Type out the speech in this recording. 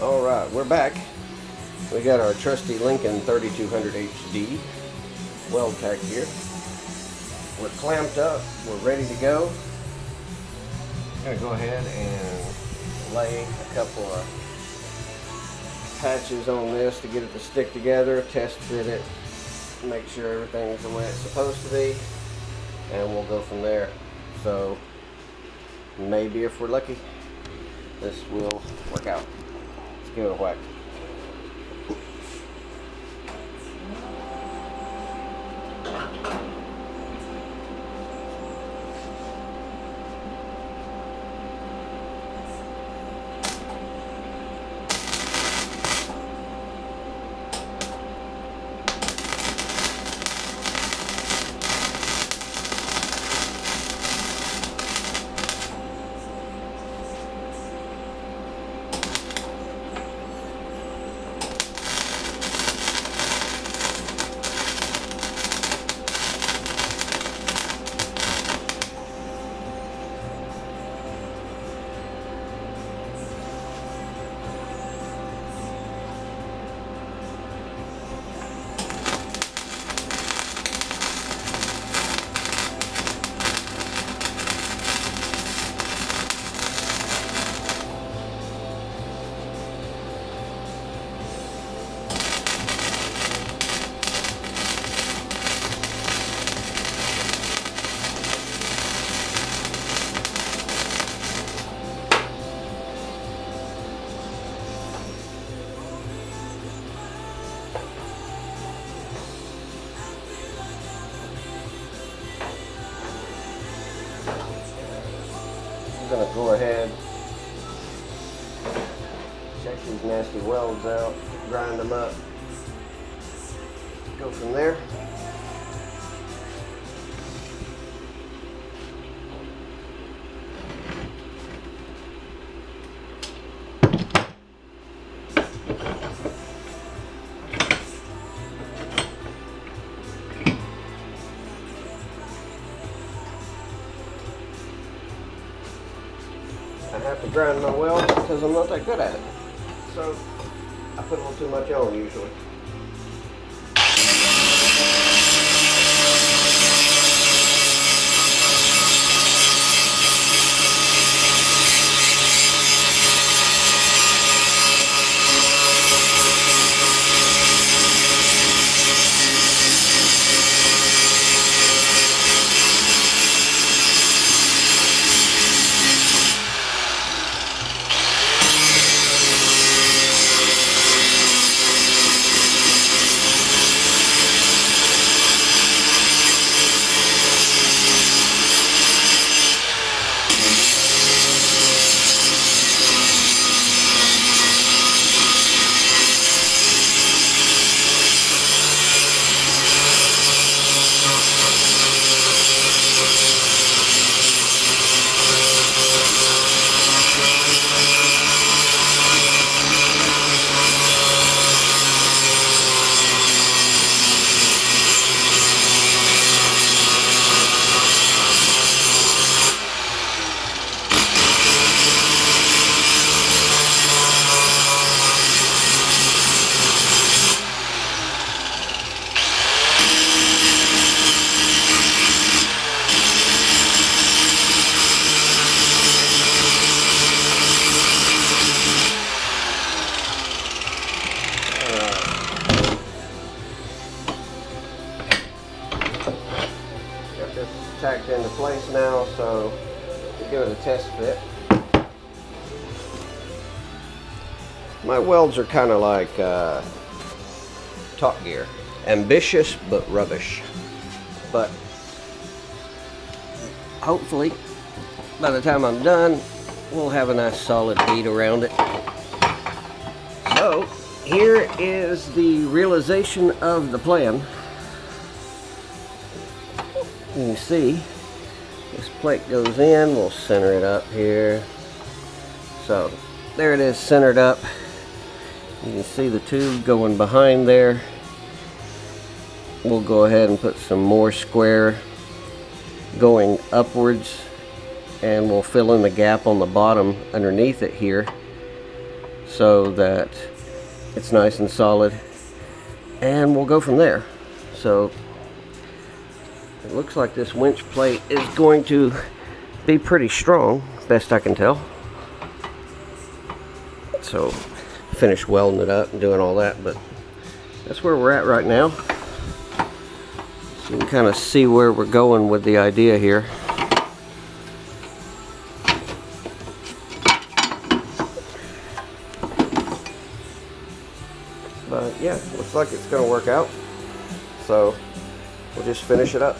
All right, we're back. We got our trusty Lincoln 3200 HD Weld-Pak here. We're clamped up. We're ready to go. I'm gonna go ahead and lay a couple of patches on this to get it to stick together, test fit it, make sure everything's the way it's supposed to be, and we'll go from there. So maybe if we're lucky, this will work out. Let's give Gonna go ahead, check these nasty welds out, grind them up, go from there. Grind my welds because I'm not that good at it. So I put a little too much on usually. Tacked into place now, so we'll give it a test fit. My welds are kind of like uh, Top Gear. Ambitious, but rubbish. But hopefully, by the time I'm done, we'll have a nice solid bead around it. So, here is the realization of the plan. You can see this plate goes in, we'll center it up here. So there it is centered up. You can see the tube going behind there. We'll go ahead and put some more square going upwards and we'll fill in the gap on the bottom underneath it here. so that it's nice and solid and we'll go from there so it looks like this winch plate is going to be pretty strong best I can tell so finish welding it up and doing all that but that's where we're at right now so you can kind of see where we're going with the idea here But yeah, looks like it's going to work out. So we'll just finish it up.